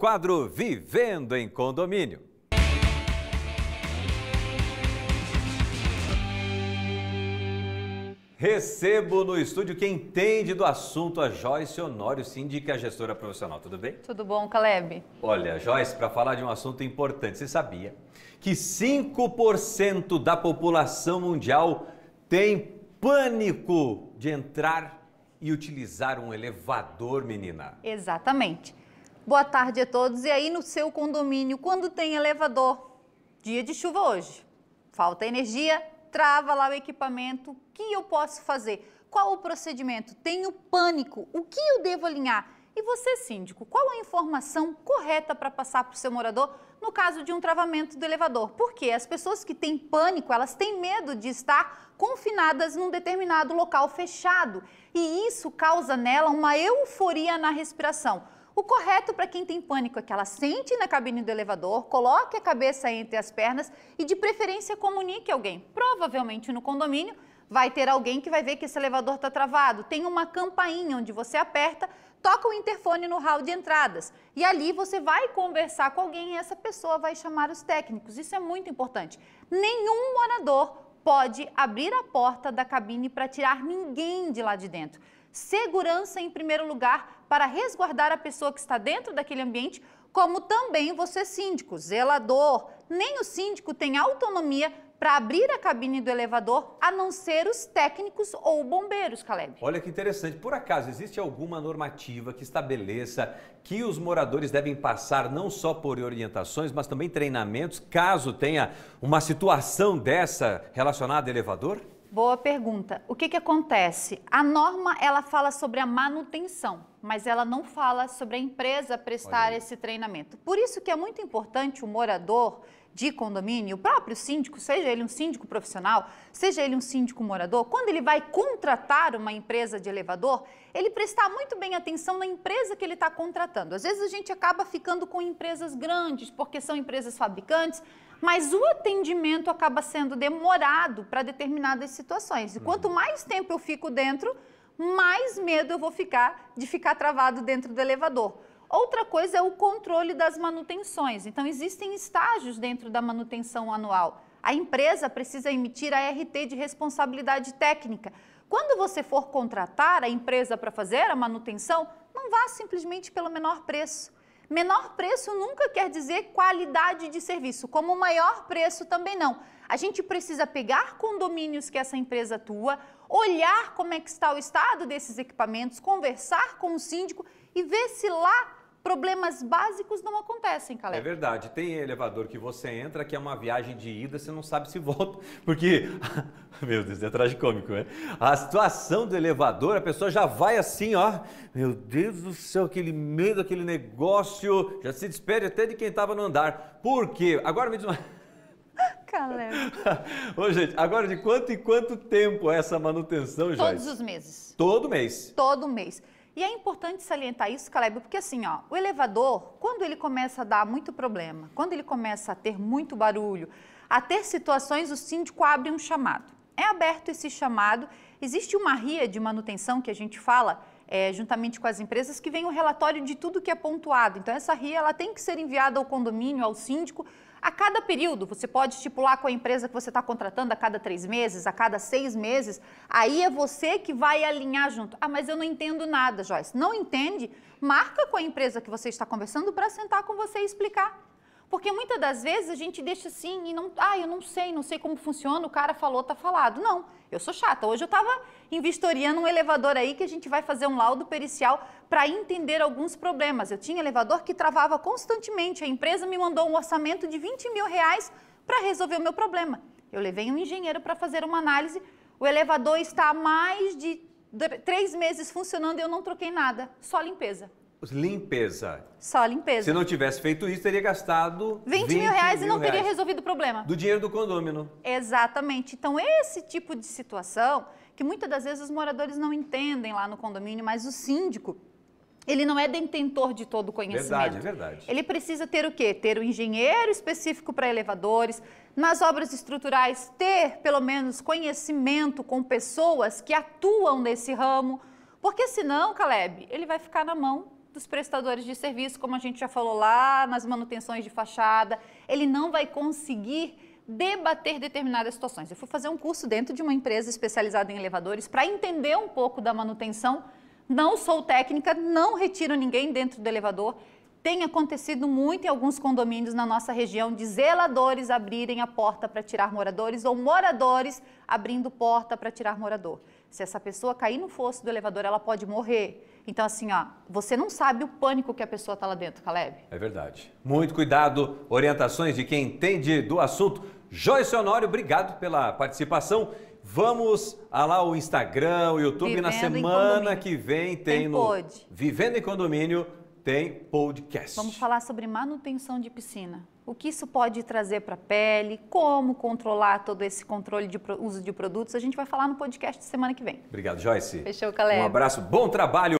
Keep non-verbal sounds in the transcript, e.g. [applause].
Quadro Vivendo em Condomínio. Recebo no estúdio quem entende do assunto, a Joyce Honório, síndica gestora profissional. Tudo bem? Tudo bom, Caleb? Olha, Joyce, para falar de um assunto importante, você sabia que 5% da população mundial tem pânico de entrar e utilizar um elevador, menina? Exatamente. Boa tarde a todos. E aí no seu condomínio, quando tem elevador? Dia de chuva hoje. Falta energia, trava lá o equipamento, o que eu posso fazer? Qual o procedimento? Tenho pânico, o que eu devo alinhar? E você, síndico, qual a informação correta para passar para o seu morador no caso de um travamento do elevador? Porque as pessoas que têm pânico, elas têm medo de estar confinadas num determinado local fechado. E isso causa nela uma euforia na respiração. O correto para quem tem pânico é que ela sente na cabine do elevador, coloque a cabeça entre as pernas e, de preferência, comunique alguém. Provavelmente no condomínio vai ter alguém que vai ver que esse elevador está travado. Tem uma campainha onde você aperta, toca o interfone no hall de entradas e ali você vai conversar com alguém e essa pessoa vai chamar os técnicos. Isso é muito importante. Nenhum morador pode abrir a porta da cabine para tirar ninguém de lá de dentro. Segurança em primeiro lugar para resguardar a pessoa que está dentro daquele ambiente, como também você síndico, zelador. Nem o síndico tem autonomia para abrir a cabine do elevador, a não ser os técnicos ou bombeiros, Caleb. Olha que interessante. Por acaso, existe alguma normativa que estabeleça que os moradores devem passar não só por orientações, mas também treinamentos, caso tenha uma situação dessa relacionada a elevador? Boa pergunta. O que, que acontece? A norma ela fala sobre a manutenção, mas ela não fala sobre a empresa prestar esse treinamento. Por isso que é muito importante o morador de condomínio, o próprio síndico, seja ele um síndico profissional, seja ele um síndico morador, quando ele vai contratar uma empresa de elevador, ele prestar muito bem atenção na empresa que ele está contratando. Às vezes a gente acaba ficando com empresas grandes, porque são empresas fabricantes, mas o atendimento acaba sendo demorado para determinadas situações. E quanto uhum. mais tempo eu fico dentro, mais medo eu vou ficar de ficar travado dentro do elevador. Outra coisa é o controle das manutenções. Então, existem estágios dentro da manutenção anual. A empresa precisa emitir a RT de responsabilidade técnica. Quando você for contratar a empresa para fazer a manutenção, não vá simplesmente pelo menor preço. Menor preço nunca quer dizer qualidade de serviço, como maior preço também não. A gente precisa pegar condomínios que essa empresa atua, olhar como é que está o estado desses equipamentos, conversar com o síndico e ver se lá problemas básicos não acontecem, Caleb. É verdade. Tem elevador que você entra, que é uma viagem de ida, você não sabe se volta. [laughs] Porque, [laughs] meu Deus, é tragicômico, né? A situação do elevador, a pessoa já vai assim, ó. Meu Deus do céu, aquele medo, aquele negócio. Já se despede até de quem estava no andar. Por quê? Agora me diz uma. [laughs] Caleb. Ô, gente, agora de quanto em quanto tempo é essa manutenção, Joyce? Todos os meses. Todo mês? Todo mês. E é importante salientar isso, Caleb, porque assim, ó, o elevador, quando ele começa a dar muito problema, quando ele começa a ter muito barulho, a ter situações, o síndico abre um chamado. É aberto esse chamado, existe uma RIA de manutenção que a gente fala, é, juntamente com as empresas, que vem um relatório de tudo que é pontuado. Então, essa RIA ela tem que ser enviada ao condomínio, ao síndico, a cada período, você pode estipular com a empresa que você está contratando a cada três meses, a cada seis meses. Aí é você que vai alinhar junto. Ah, mas eu não entendo nada, Joyce. Não entende? Marca com a empresa que você está conversando para sentar com você e explicar. Porque muitas das vezes a gente deixa assim e não, ah, eu não sei, não sei como funciona, o cara falou, tá falado. Não, eu sou chata. Hoje eu estava em vistoria num elevador aí que a gente vai fazer um laudo pericial para entender alguns problemas. Eu tinha elevador que travava constantemente. A empresa me mandou um orçamento de 20 mil reais para resolver o meu problema. Eu levei um engenheiro para fazer uma análise. O elevador está há mais de três meses funcionando e eu não troquei nada, só limpeza. Limpeza. Só limpeza. Se não tivesse feito isso, teria gastado 20, 20 mil reais mil e não reais. teria resolvido o problema. Do dinheiro do condomínio. Exatamente. Então, esse tipo de situação, que muitas das vezes os moradores não entendem lá no condomínio, mas o síndico, ele não é detentor de todo o conhecimento. Verdade, é verdade. Ele precisa ter o quê? Ter o um engenheiro específico para elevadores, nas obras estruturais, ter pelo menos conhecimento com pessoas que atuam nesse ramo, porque senão, Caleb, ele vai ficar na mão dos prestadores de serviço, como a gente já falou lá nas manutenções de fachada, ele não vai conseguir debater determinadas situações. Eu fui fazer um curso dentro de uma empresa especializada em elevadores para entender um pouco da manutenção. Não sou técnica, não retiro ninguém dentro do elevador. Tem acontecido muito em alguns condomínios na nossa região de zeladores abrirem a porta para tirar moradores ou moradores abrindo porta para tirar morador. Se essa pessoa cair no fosso do elevador, ela pode morrer. Então, assim, ó, você não sabe o pânico que a pessoa está lá dentro, Caleb. É verdade. Muito cuidado, orientações de quem entende do assunto. Joyce Honório, obrigado pela participação. Vamos a lá o Instagram, o YouTube. Vivendo Na em semana que vem tem, Tem no. Vivendo em Condomínio tem podcast. Vamos falar sobre manutenção de piscina. O que isso pode trazer para a pele, como controlar todo esse controle de uso de produtos. A gente vai falar no podcast semana que vem. Obrigado, Joyce. Fechou, Caleb. Um abraço, bom trabalho.